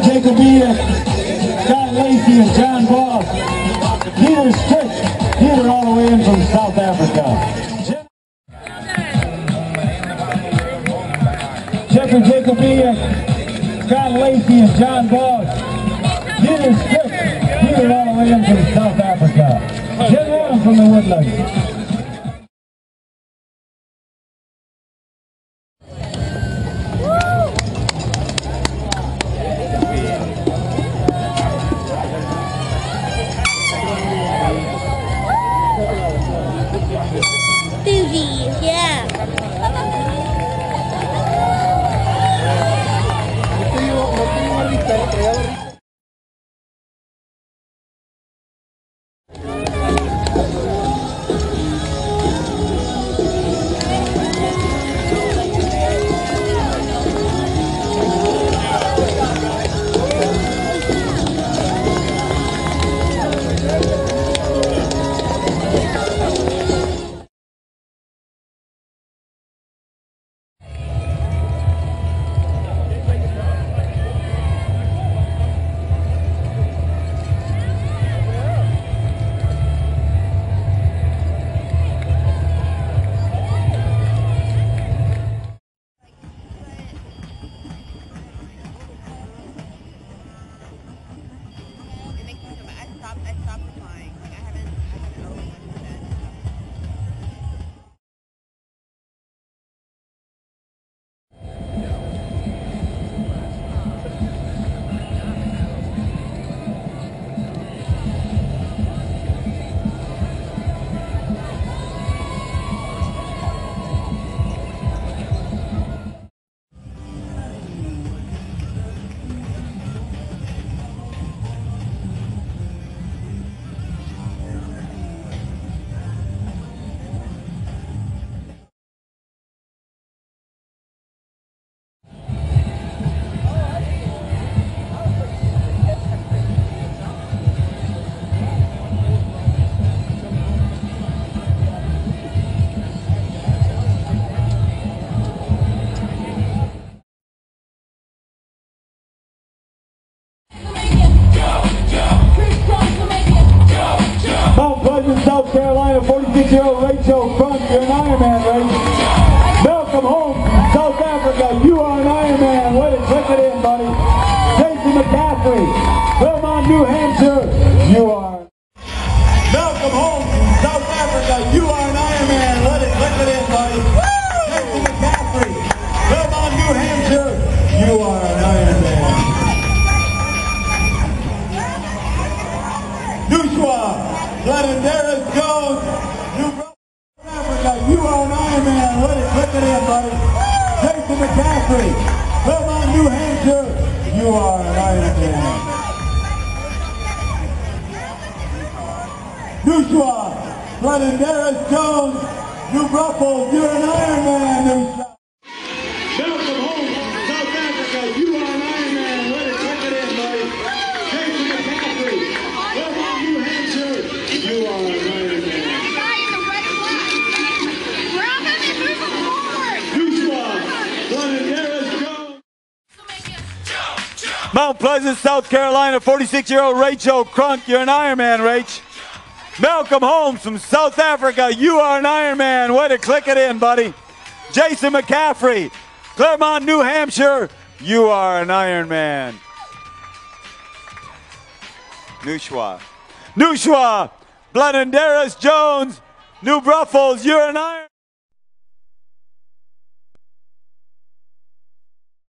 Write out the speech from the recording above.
Jacobian, John Lacey, and John Boss. Peter Stick, Peter all the way in from South Africa. Jeffrey Jacobian, John Lacey, and John Boss. Peter Stick, Peter all the way in from South Africa. Jim Adam from the Woodlands. Carolina, 46-year-old Rachel Crunk, you're an Ironman race. Malcolm Holmes, South Africa, you are an Ironman. Way to click it in, buddy. Jason McCaffrey, Claremont, New Hampshire, you are. Malcolm Holmes, South Africa, you are an Ironman. Let it click it in, buddy. Jason McCaffrey, Claremont, New Hampshire, you are an Ironman. Nushwa, Glendaris Jones, New Jason McCaffrey, Claremont, New Hampshire, you are an Iron Ironman. Nushwa, Glendaris Jones, New Braunfels, you're an Ironman, Nushwa. Mount Pleasant, South Carolina, 46-year-old Rachel Crunk, you're an Ironman, Rach. Malcolm Holmes from South Africa, you are an Ironman. Way to click it in, buddy. Jason McCaffrey, Claremont, New Hampshire, you are an Ironman. Nushwa. Nushwa, Blendenderis Jones, New Braunfels, you're an Iron.